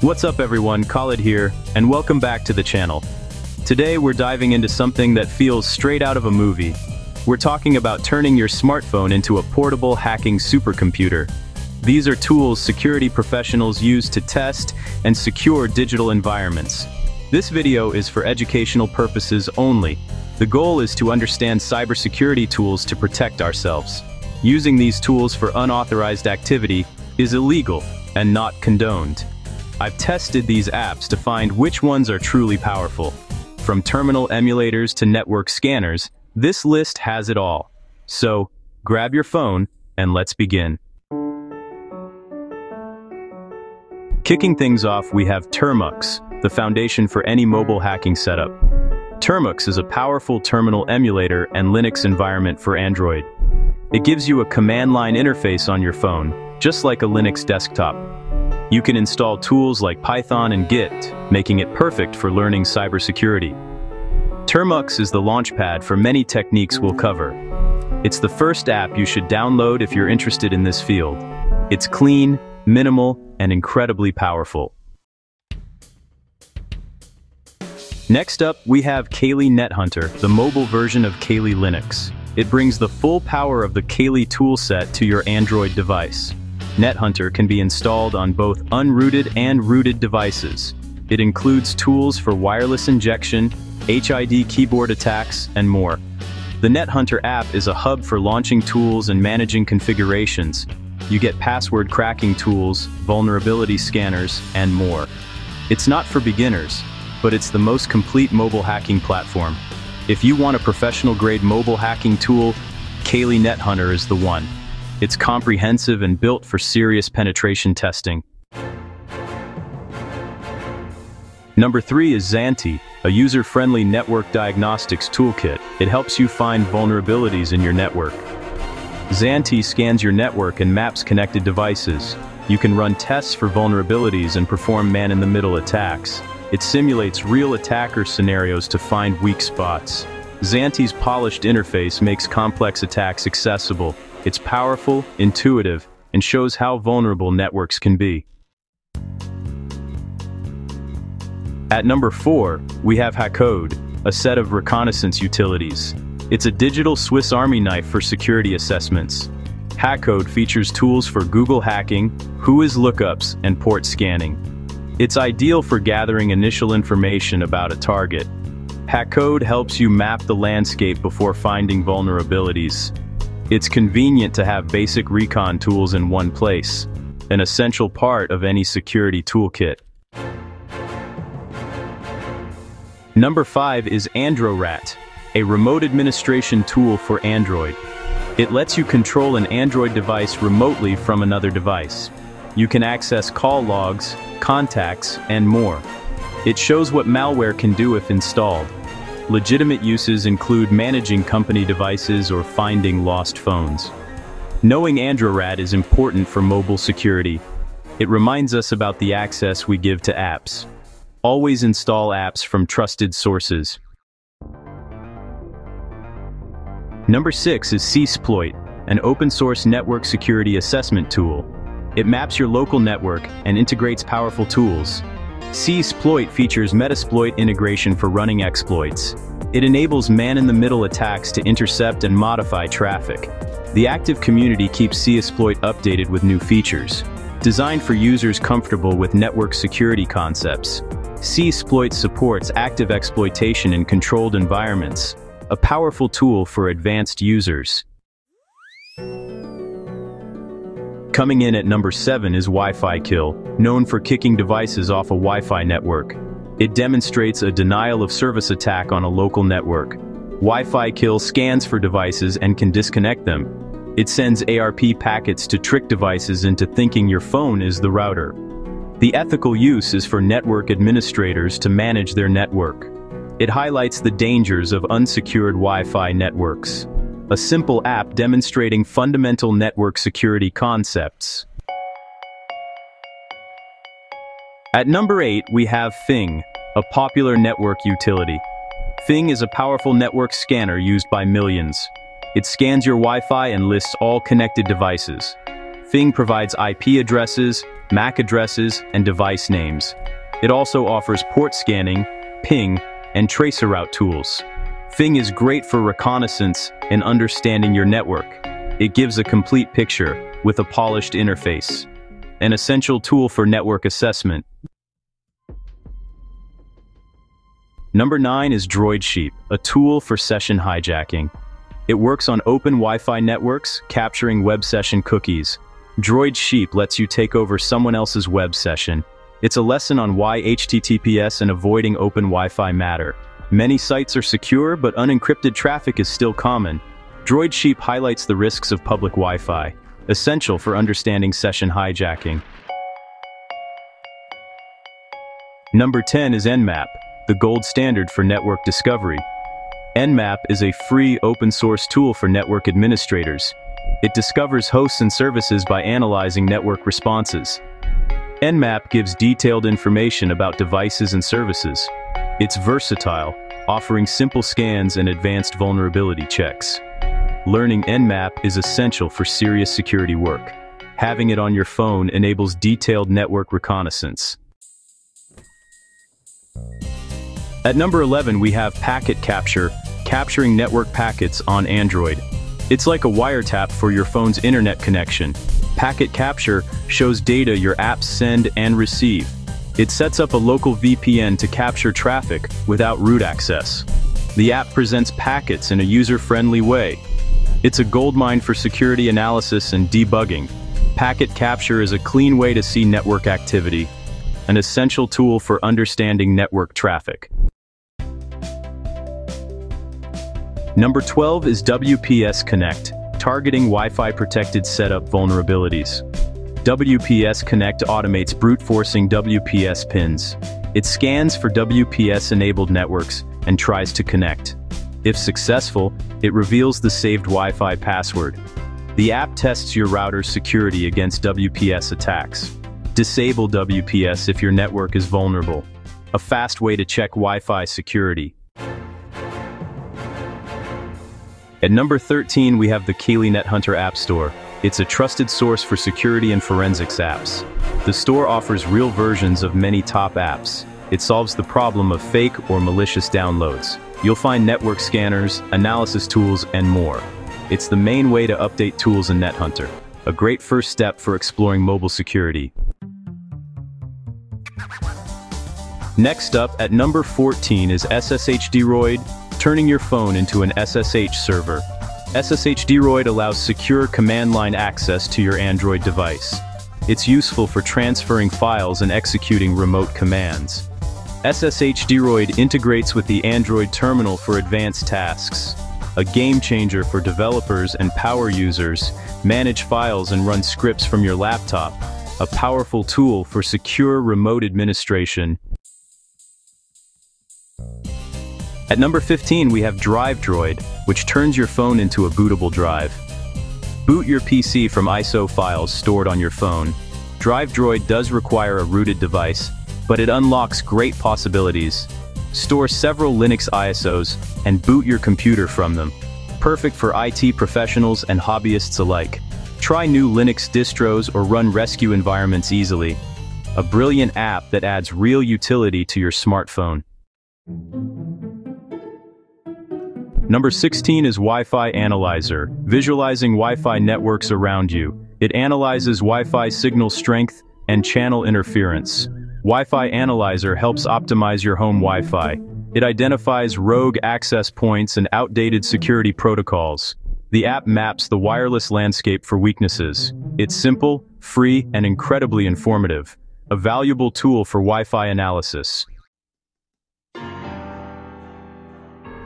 What's up everyone, Khalid here, and welcome back to the channel. Today we're diving into something that feels straight out of a movie. We're talking about turning your smartphone into a portable hacking supercomputer. These are tools security professionals use to test and secure digital environments. This video is for educational purposes only. The goal is to understand cybersecurity tools to protect ourselves. Using these tools for unauthorized activity is illegal and not condoned. I've tested these apps to find which ones are truly powerful. From terminal emulators to network scanners, this list has it all. So, grab your phone and let's begin. Kicking things off, we have Termux, the foundation for any mobile hacking setup. Termux is a powerful terminal emulator and Linux environment for Android. It gives you a command line interface on your phone, just like a Linux desktop. You can install tools like Python and Git, making it perfect for learning cybersecurity. Termux is the launchpad for many techniques we'll cover. It's the first app you should download if you're interested in this field. It's clean, minimal, and incredibly powerful. Next up, we have Kali NetHunter, the mobile version of Kali Linux. It brings the full power of the Kali toolset to your Android device. NetHunter can be installed on both unrooted and rooted devices. It includes tools for wireless injection, HID keyboard attacks, and more. The NetHunter app is a hub for launching tools and managing configurations. You get password cracking tools, vulnerability scanners, and more. It's not for beginners, but it's the most complete mobile hacking platform. If you want a professional-grade mobile hacking tool, Kali NetHunter is the one. It's comprehensive and built for serious penetration testing. Number 3 is zANTI, a user-friendly network diagnostics toolkit. It helps you find vulnerabilities in your network. zANTI scans your network and maps connected devices. You can run tests for vulnerabilities and perform man-in-the-middle attacks. It simulates real attacker scenarios to find weak spots. zANTI's polished interface makes complex attacks accessible, it's powerful, intuitive, and shows how vulnerable networks can be. At number 4, we have Hackcode, a set of reconnaissance utilities. It's a digital Swiss Army knife for security assessments. Hackcode features tools for Google hacking, WHOIS lookups, and port scanning. It's ideal for gathering initial information about a target. Hackcode helps you map the landscape before finding vulnerabilities. It's convenient to have basic recon tools in one place, an essential part of any security toolkit. Number 5 is AndroRat, a remote administration tool for Android. It lets you control an Android device remotely from another device. You can access call logs, contacts, and more. It shows what malware can do if installed. Legitimate uses include managing company devices or finding lost phones. Knowing AndroRat is important for mobile security. It reminds us about the access we give to apps. Always install apps from trusted sources. Number 6 is CSploit, an open-source network security assessment tool. It maps your local network and integrates powerful tools, CSploit features Metasploit integration for running exploits. It enables man-in-the-middle attacks to intercept and modify traffic. The active community keeps CSploit updated with new features. Designed for users comfortable with network security concepts, CSploit supports active exploitation in controlled environments, a powerful tool for advanced users. Coming in at number 7 is Wi-Fi Kill, known for kicking devices off a Wi-Fi network. It demonstrates a denial of service attack on a local network. Wi-Fi Kill scans for devices and can disconnect them. It sends ARP packets to trick devices into thinking your phone is the router. The ethical use is for network administrators to manage their network. It highlights the dangers of unsecured Wi-Fi networks a simple app demonstrating fundamental network security concepts. At number 8, we have Fing, a popular network utility. Fing is a powerful network scanner used by millions. It scans your Wi-Fi and lists all connected devices. Fing provides IP addresses, MAC addresses, and device names. It also offers port scanning, ping, and traceroute tools. Fing is great for reconnaissance and understanding your network. It gives a complete picture with a polished interface. An essential tool for network assessment. Number 9 is Droid Sheep, a tool for session hijacking. It works on open Wi-Fi networks, capturing web session cookies. Droid Sheep lets you take over someone else's web session. It's a lesson on why HTTPS and avoiding open Wi-Fi matter. Many sites are secure, but unencrypted traffic is still common. Droid Sheep highlights the risks of public Wi-Fi, essential for understanding session hijacking. Number 10 is Nmap, the gold standard for network discovery. Nmap is a free open-source tool for network administrators. It discovers hosts and services by analyzing network responses. Nmap gives detailed information about devices and services. It's versatile, offering simple scans and advanced vulnerability checks. Learning Nmap is essential for serious security work. Having it on your phone enables detailed network reconnaissance. At number 11 we have Packet Capture, capturing network packets on Android. It's like a wiretap for your phone's internet connection. Packet Capture shows data your apps send and receive. It sets up a local VPN to capture traffic without root access. The app presents packets in a user-friendly way. It's a goldmine for security analysis and debugging. Packet Capture is a clean way to see network activity, an essential tool for understanding network traffic. Number 12 is WPS Connect, targeting Wi-Fi protected setup vulnerabilities. WPS Connect automates brute forcing WPS pins. It scans for WPS-enabled networks and tries to connect. If successful, it reveals the saved Wi-Fi password. The app tests your router's security against WPS attacks. Disable WPS if your network is vulnerable. A fast way to check Wi-Fi security. At number 13 we have the Kali NetHunter App Store. It's a trusted source for security and forensics apps. The store offers real versions of many top apps. It solves the problem of fake or malicious downloads. You'll find network scanners, analysis tools, and more. It's the main way to update tools in NetHunter. A great first step for exploring mobile security. Next up, at number 14 is SSH Droid, turning your phone into an SSH server. SSH Droid allows secure command line access to your Android device. It's useful for transferring files and executing remote commands. SSH Droid integrates with the Android terminal for advanced tasks. A game changer for developers and power users, manage files and run scripts from your laptop. A powerful tool for secure remote administration At number 15 we have Drive Droid, which turns your phone into a bootable drive. Boot your PC from ISO files stored on your phone. Drive Droid does require a rooted device, but it unlocks great possibilities. Store several Linux ISOs and boot your computer from them. Perfect for IT professionals and hobbyists alike. Try new Linux distros or run rescue environments easily. A brilliant app that adds real utility to your smartphone. Number 16 is Wi-Fi Analyzer, visualizing Wi-Fi networks around you. It analyzes Wi-Fi signal strength and channel interference. Wi-Fi Analyzer helps optimize your home Wi-Fi. It identifies rogue access points and outdated security protocols. The app maps the wireless landscape for weaknesses. It's simple, free, and incredibly informative. A valuable tool for Wi-Fi analysis.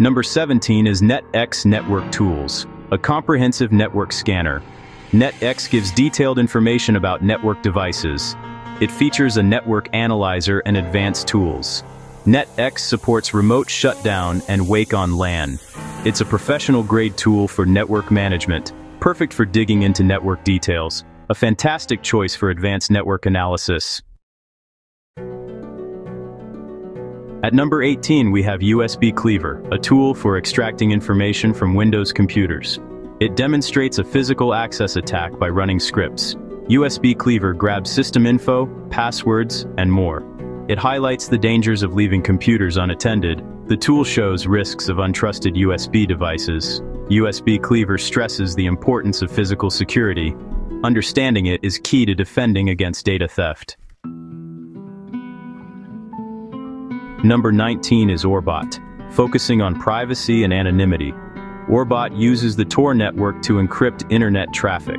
Number 17 is NetX Network Tools, a comprehensive network scanner. NetX gives detailed information about network devices. It features a network analyzer and advanced tools. NetX supports remote shutdown and wake on LAN. It's a professional-grade tool for network management, perfect for digging into network details. A fantastic choice for advanced network analysis. At number 18 we have USB Cleaver, a tool for extracting information from Windows computers. It demonstrates a physical access attack by running scripts. USB Cleaver grabs system info, passwords, and more. It highlights the dangers of leaving computers unattended. The tool shows risks of untrusted USB devices. USB Cleaver stresses the importance of physical security. Understanding it is key to defending against data theft. Number 19 is Orbot, focusing on privacy and anonymity. Orbot uses the Tor network to encrypt internet traffic.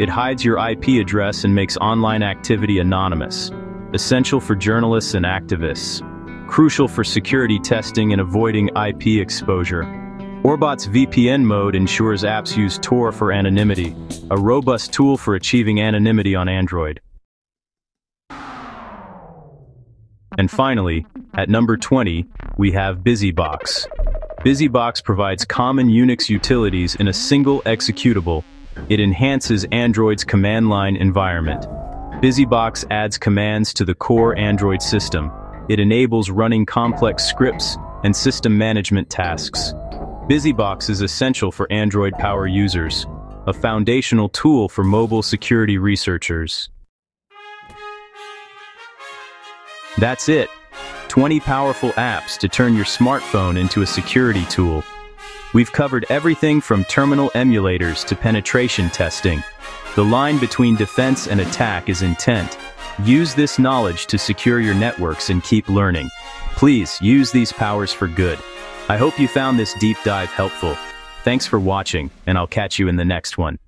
It hides your IP address and makes online activity anonymous, essential for journalists and activists, crucial for security testing and avoiding IP exposure. Orbot's VPN mode ensures apps use Tor for anonymity, a robust tool for achieving anonymity on Android. And finally, at number 20, we have BusyBox. BusyBox provides common Unix utilities in a single executable. It enhances Android's command line environment. BusyBox adds commands to the core Android system. It enables running complex scripts and system management tasks. BusyBox is essential for Android power users, a foundational tool for mobile security researchers. That's it. 20 powerful apps to turn your smartphone into a security tool. We've covered everything from terminal emulators to penetration testing. The line between defense and attack is intent. Use this knowledge to secure your networks and keep learning. Please use these powers for good. I hope you found this deep dive helpful. Thanks for watching, and I'll catch you in the next one.